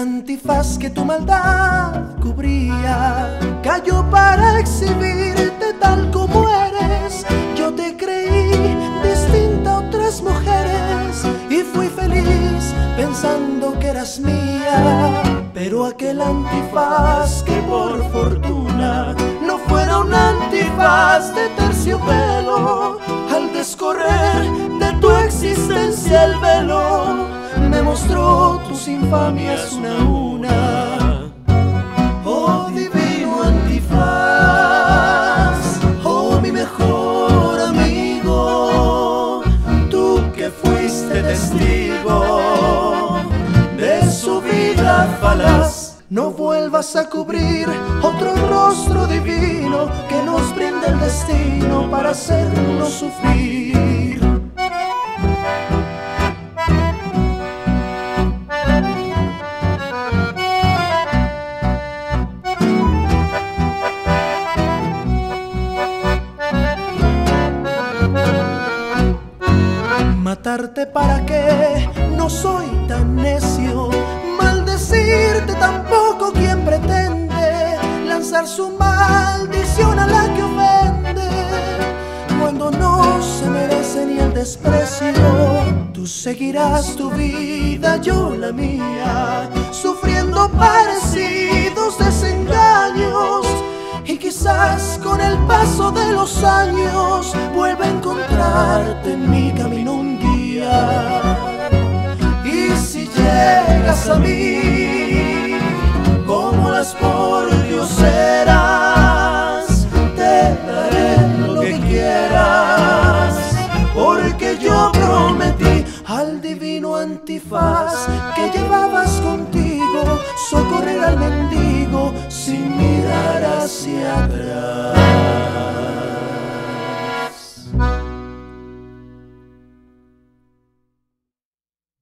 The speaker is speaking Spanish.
antifaz que tu maldad cubría cayó para exhibirte tal como eres. Yo te creí distinta a otras mujeres y fui feliz pensando que eras mía. Pero aquel antifaz que por fortuna no fuera un antifaz de terciopelo, al descorrer de infamias una a una. Oh divino antifaz, oh mi mejor amigo, tú que fuiste testigo de su vida falaz. No vuelvas a cubrir otro rostro divino que nos brinda el destino para hacernos sufrir. Matarte para qué, no soy tan necio. Maldecirte tampoco quien pretende lanzar su maldición a la que ofende. Cuando no se merece ni el desprecio, tú seguirás tu vida, yo la mía, sufriendo. Y quizás con el paso de los años vuelva a encontrarte en mi camino un día. Y si llegas a mí, como las por Dios serás, te daré lo que quieras, porque yo prometí al divino antifaz que socorrer al